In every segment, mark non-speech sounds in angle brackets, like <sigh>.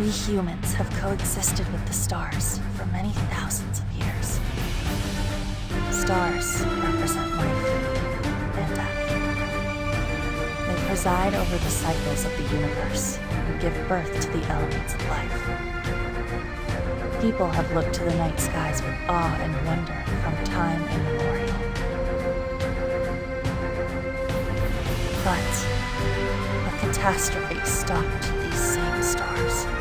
We humans have coexisted with the stars for many thousands of years. Stars represent life and death. They preside over the cycles of the universe and give birth to the elements of life. People have looked to the night skies with awe and wonder from time immemorial. But a catastrophe stopped these same stars.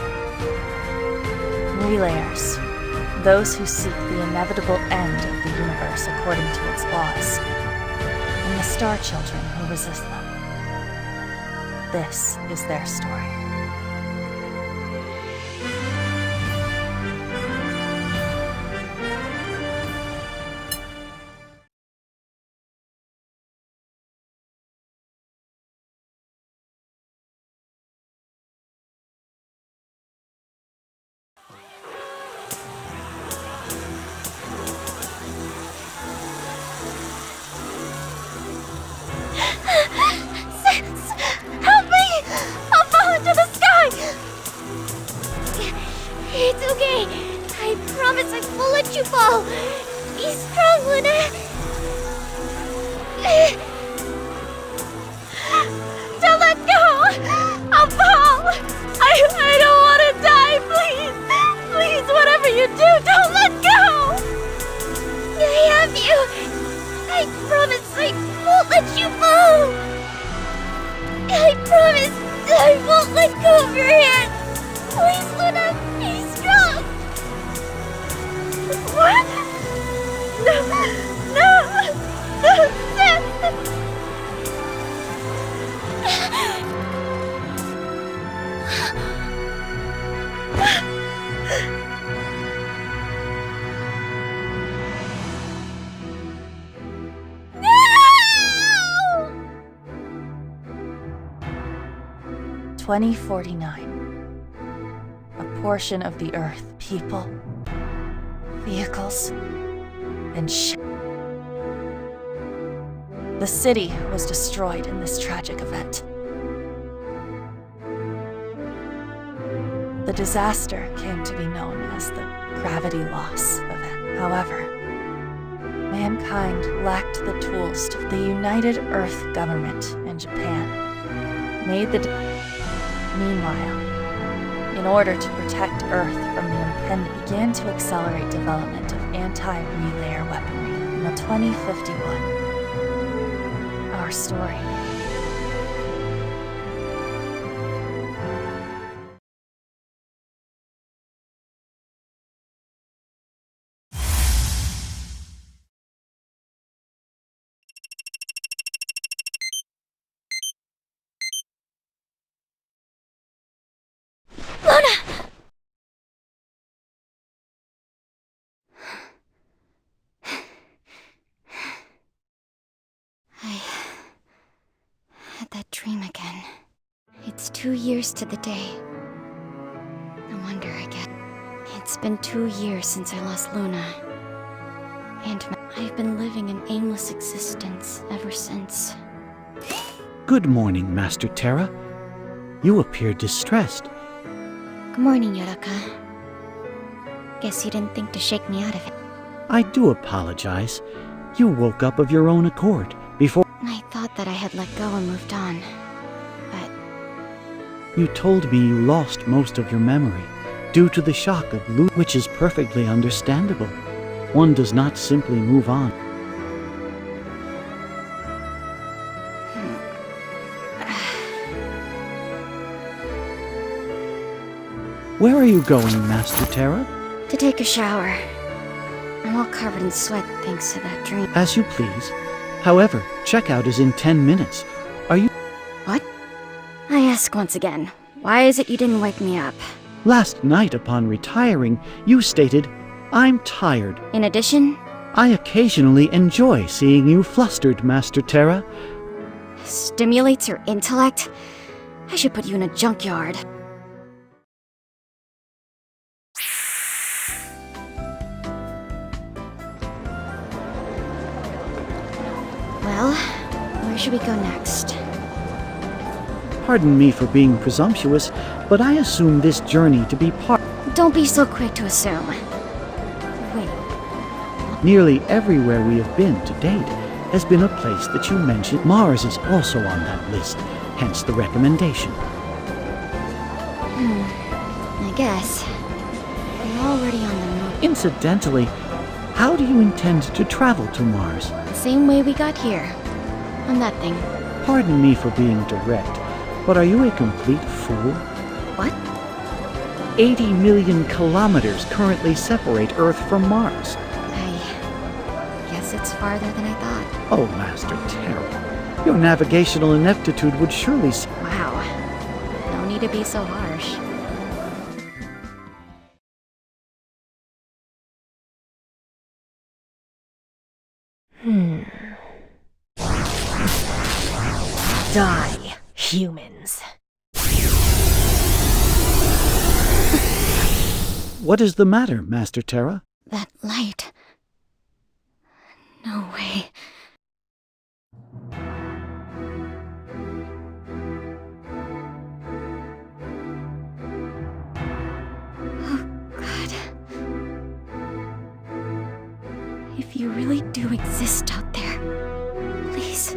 Relayers, those who seek the inevitable end of the universe according to its laws, and the Star Children who resist them. This is their story. 2049. A portion of the Earth, people, vehicles, and sh. The city was destroyed in this tragic event. The disaster came to be known as the gravity loss event. However, mankind lacked the tools to. The United Earth government in Japan made the. Meanwhile, in order to protect Earth from the impending, began to accelerate development of anti-relayer weaponry in the 2051. Our story. Two years to the day. No wonder I get. It's been two years since I lost Luna. And I've been living an aimless existence ever since. Good morning, Master Terra. You appear distressed. Good morning, Yodaka. Guess you didn't think to shake me out of it. I do apologize. You woke up of your own accord before I thought that I had let go and moved on. You told me you lost most of your memory due to the shock of Lu, which is perfectly understandable. One does not simply move on. Where are you going, Master Terra? to take a shower. I'm all covered in sweat thanks to that dream. As you please. However, checkout is in 10 minutes. Ask once again, why is it you didn't wake me up? Last night upon retiring, you stated, I'm tired. In addition, I occasionally enjoy seeing you flustered, Master Terra. stimulates your intellect? I should put you in a junkyard. Well, where should we go next? Pardon me for being presumptuous, but I assume this journey to be part. Don't be so quick to assume. Wait, Nearly everywhere we have been to date has been a place that you mentioned. Mars is also on that list, hence the recommendation. Hmm. I guess. We're already on the moon. Incidentally, how do you intend to travel to Mars? Same way we got here. On that thing. Pardon me for being direct, but are you a complete fool? What? 80 million kilometers currently separate Earth from Mars. I guess it's farther than I thought. Oh, Master Terra, your navigational ineptitude would surely. Wow. No need to be so harsh. What is the matter, Master Terra? That light. No way. Oh, God. If you really do exist out there, please.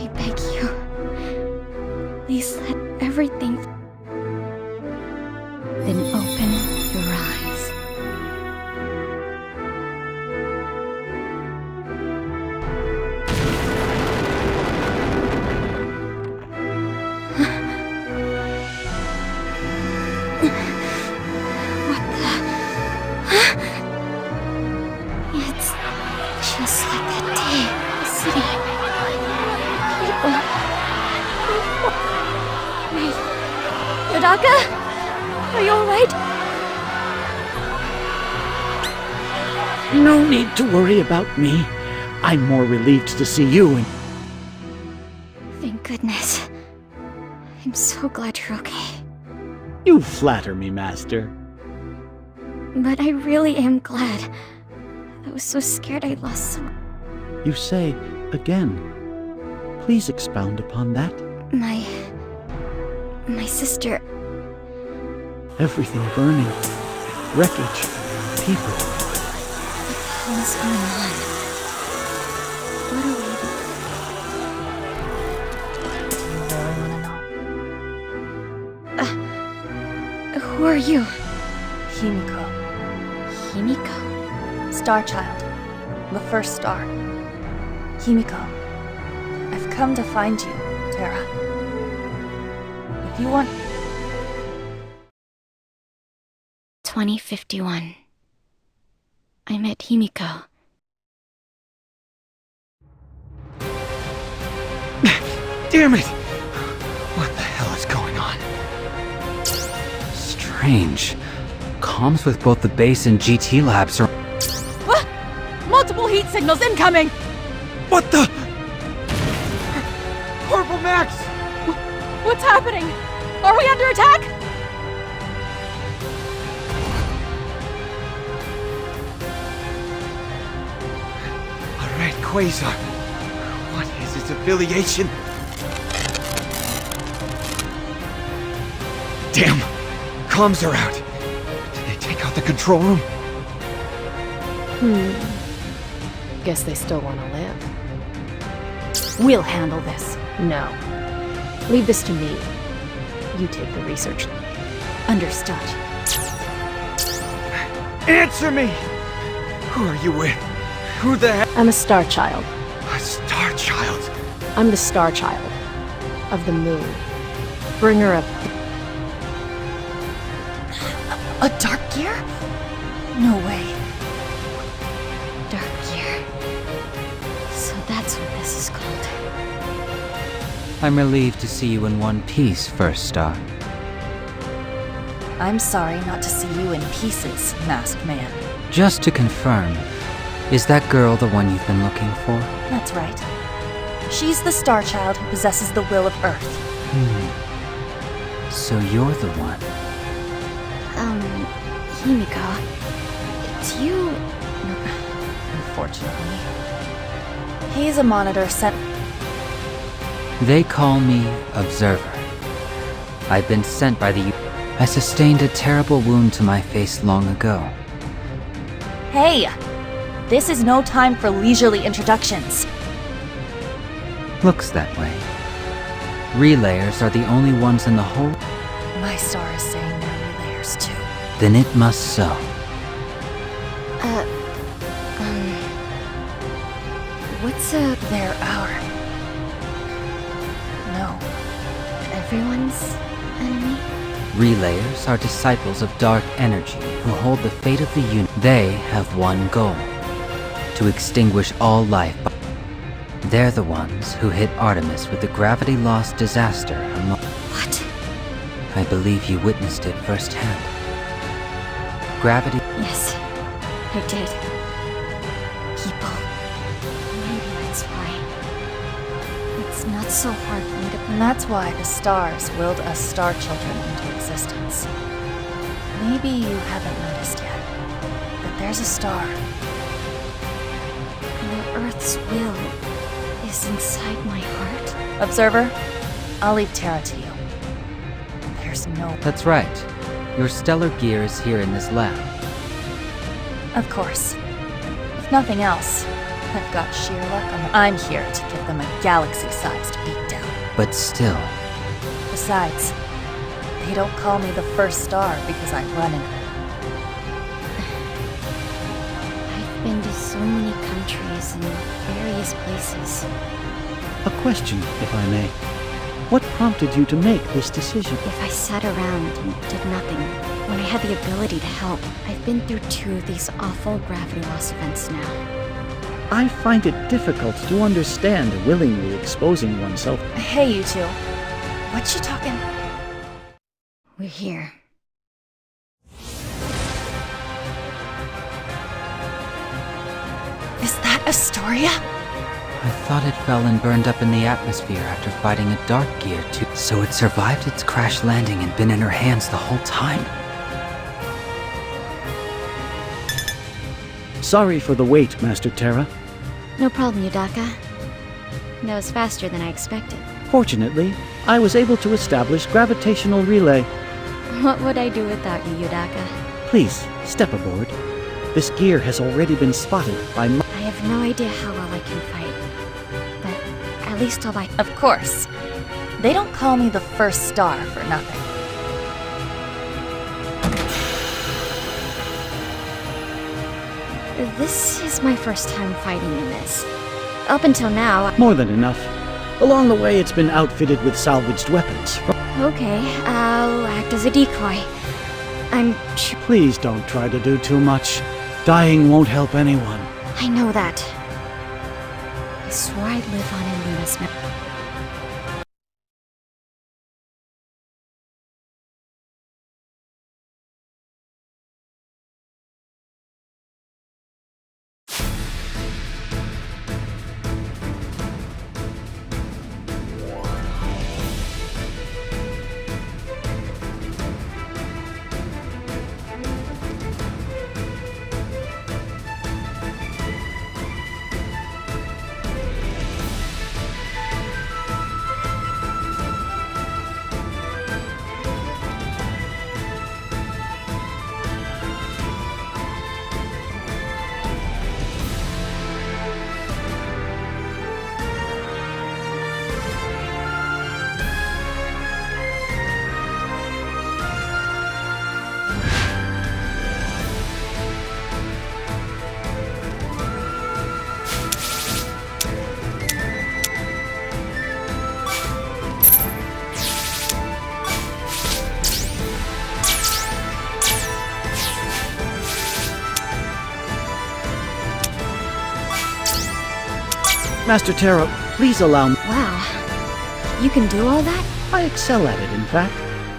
I beg you. Please let everything about me. I'm more relieved to see you and. Thank goodness. I'm so glad you're okay. You flatter me, Master. But I really am glad. I was so scared I lost some. You say again. Please expound upon that. My. My sister. Everything burning. Wreckage. People. What is going on? What are we. You really want to know? Who are you? Himiko, Himiko? Star Child, the first star. Himiko, I've come to find you, Terra. If you want 2051. I met Himiko. <laughs> Damn it! What the hell is going on? Strange. Comms with both the base and GT labs are. What? Multiple heat signals incoming! What the? Corporal Max! What's happening? Are we under attack? Quasar. What is its affiliation? Damn! Comms are out. Did they take out the control room? Hmm. Guess they still want to live. We'll handle this. No. Leave this to me. You take the research. Understood. Answer me! Who are you with? Who the heck? I'm a star child. A star child. I'm the star child of the moon. Bringer of a dark gear? No way. Dark Gear. So that's what this is called. I'm relieved to see you in one piece, First Star. I'm sorry not to see you in pieces, masked man. Just to confirm, is that girl the one you've been looking for? That's right. She's the star child who possesses the will of Earth. Hmm. So you're the one. Um, Himiko. It's you. Unfortunately. He's a monitor sent. They call me Observer. I've been sent by the... I sustained a terrible wound to my face long ago. Hey! This is no time for leisurely introductions. Looks that way. Relayers are the only ones in the whole... My star is saying they're relayers too. Then it must so. Uh, um... What's a... They're our. No. everyone's enemy? Relayers are disciples of dark energy who hold the fate of the unit. They have one goal. To extinguish all life. They're the ones who hit Artemis with the gravity loss disaster among... What? I believe you witnessed it firsthand. Gravity... Yes, I did. People. Maybe that's why. It's not so hard for me to... And that's why the stars willed us star children into existence. Maybe you haven't noticed yet, but there's a star. The Earth's will is inside my heart. Observer, I'll leave Terra to you. There's no... That's right. Your stellar gear is here in this lab. Of course. If nothing else, I've got sheer luck on I'm here to give them a galaxy-sized beatdown. But still, Besides, they don't call me the first star because I run it. Been to so many countries and various places. A question, if I may. What prompted you to make this decision? If I sat around and did nothing, when I had the ability to help, I've been through two of these awful gravity loss events now. I find it difficult to understand willingly exposing oneself. Hey, you two. What she talking? We're here. Is that Astoria? I thought it fell and burned up in the atmosphere after fighting a dark gear too. So it survived its crash landing and been in her hands the whole time. Sorry for the wait, Master Terra. No problem, Yodaka. That was faster than I expected. Fortunately, I was able to establish gravitational relay. What would I do without you, Yodaka? Please, step aboard. This gear has already been spotted by m- I have no idea how well I can fight. But at least I'll buy. Of course. They don't call me the first star for nothing. This is my first time fighting in this. Up until now, More than enough. Along the way, it's been outfitted with salvaged weapons. okay, I'll act as a decoy. I'm. Please don't try to do too much. Dying won't help anyone. I know that. I swore I'd live on in Luna's mem- Master Terra, please allow me. Wow. You can do all that? I excel at it, in fact.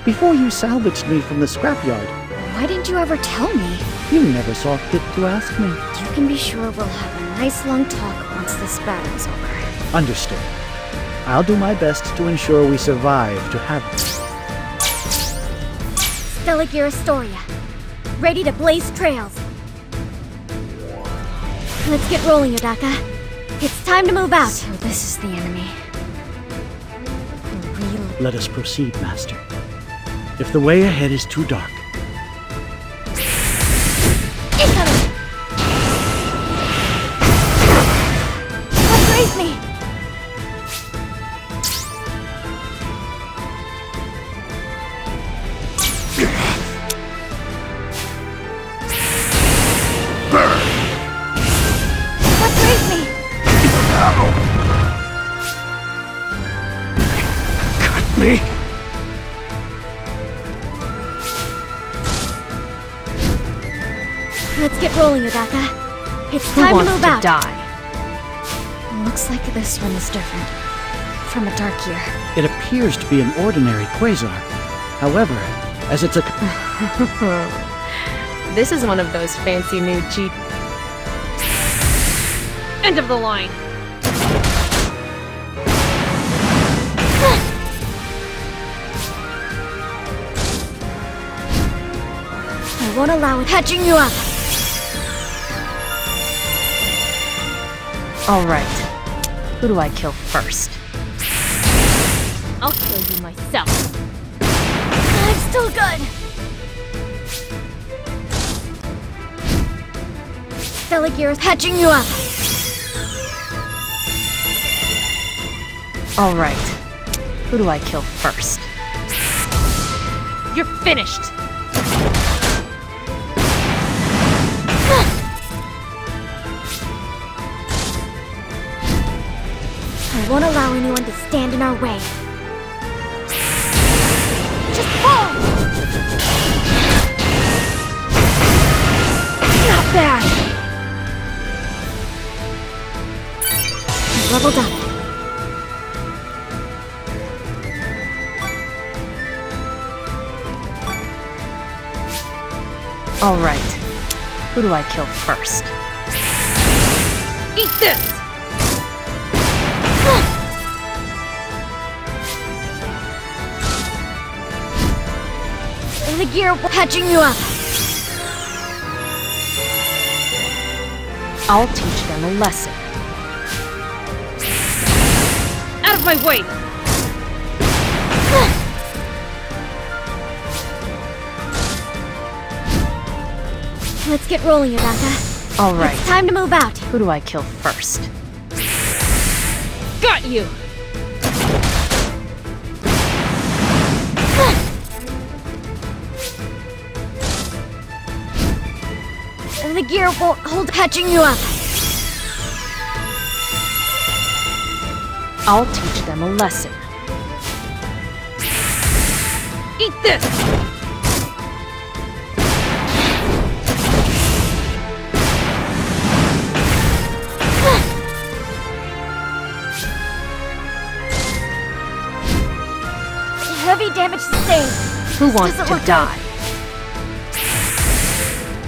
Before you salvaged me from the scrapyard, Why didn't you ever tell me? you never saw fit to ask me. You can be sure we'll have a nice long talk once this battle's over. Understood. I'll do my best to ensure we survive to have. Stellar Gear Astoria. Ready to blaze trails. Let's get rolling, Yodaka. Time to move out. So this is the enemy. Let us proceed, Master. If the way ahead is too dark, wants move to out. die? Looks like this one is different. From a dark gear. it appears to be an ordinary quasar. However, as it's a <laughs> This is one of those fancy new G. End of the line. I won't allow it catching you up. All right. Who do I kill first? I'll kill you myself. I'm still good. Stellagear is patching you up. All right. Who do I kill first? You're finished. Won't allow anyone to stand in our way. Just fall! Not bad! I've leveled up. All right. Who do I kill first? Eat this! The gear catching you up. I'll teach them a lesson. Out of my way! <sighs> Let's get rolling, Yodaka. All right. It's time to move out. Who do I kill first? Got you! The gear won't hold catching you up. I'll teach them a lesson. Eat this! Heavy damage sustained. Who wants to look good. die?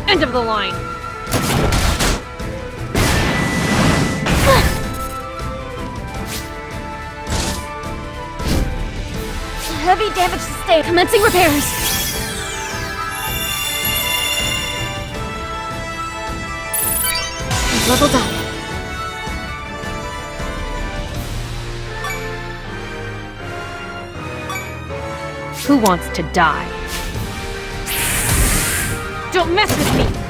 End of the line. Heavy damage sustained. Commencing repairs. Leveled up. Who wants to die? Don't mess with me!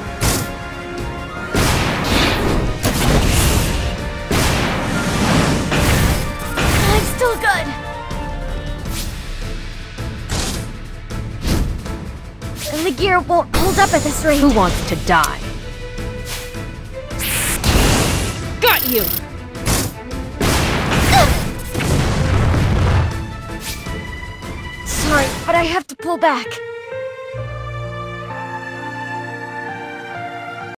Gear won't hold up at this rate. Who wants to die? Got you! Sorry, but I have to pull back.